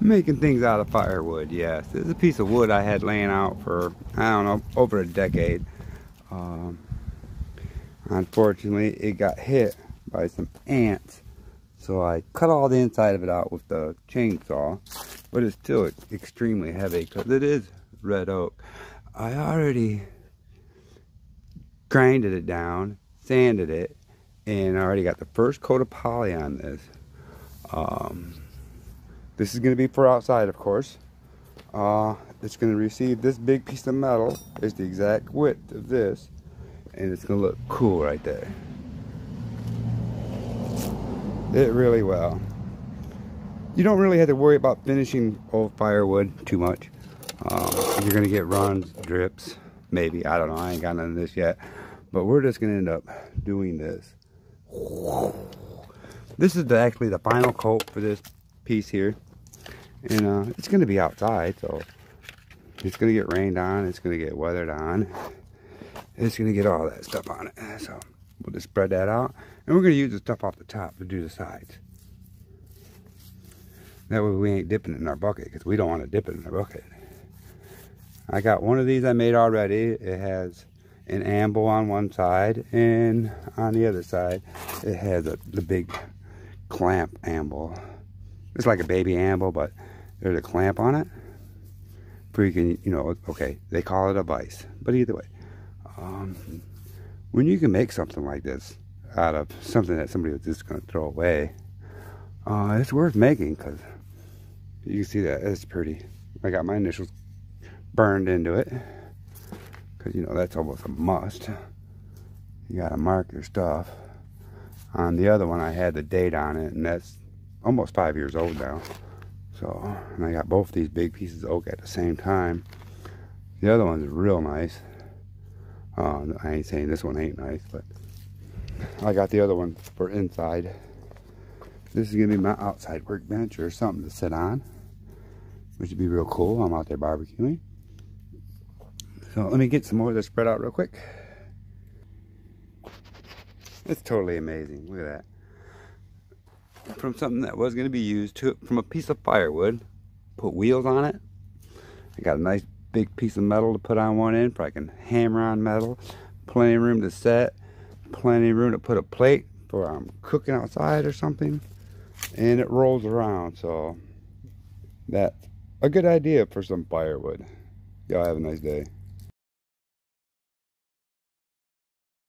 Making things out of firewood, yes. This is a piece of wood I had laying out for, I don't know, over a decade. Um, unfortunately, it got hit by some ants. So I cut all the inside of it out with the chainsaw. But it's still extremely heavy because it is red oak. I already grinded it down, sanded it, and I already got the first coat of poly on this. Um, this is going to be for outside, of course. Uh, it's going to receive this big piece of metal. It's the exact width of this. And it's going to look cool right there. It really well. You don't really have to worry about finishing old firewood too much. Um, you're going to get runs, drips, maybe. I don't know. I ain't got none of this yet. But we're just going to end up doing this. This is the, actually the final coat for this piece here and uh, it's going to be outside so it's going to get rained on it's going to get weathered on it's going to get all that stuff on it. So we'll just spread that out and we're going to use the stuff off the top to do the sides. That way we ain't dipping it in our bucket because we don't want to dip it in our bucket. I got one of these I made already. It has an anvil on one side and on the other side it has a, the big clamp anvil it's like a baby anvil but there's a clamp on it. For you can you know okay they call it a vise but either way um, when you can make something like this out of something that somebody was just going to throw away uh, it's worth making because you can see that it's pretty. I got my initials burned into it because you know that's almost a must. You gotta mark your stuff. On the other one I had the date on it and that's almost five years old now so, and I got both these big pieces of oak at the same time. The other one's real nice. Uh, I ain't saying this one ain't nice, but I got the other one for inside. This is gonna be my outside workbench or something to sit on, which would be real cool. I'm out there barbecuing. So let me get some more of this spread out real quick. It's totally amazing. Look at that from something that was going to be used to from a piece of firewood put wheels on it. I got a nice big piece of metal to put on one end I can hammer on metal. Plenty of room to set plenty of room to put a plate for I'm cooking outside or something and it rolls around so that's a good idea for some firewood. Y'all have a nice day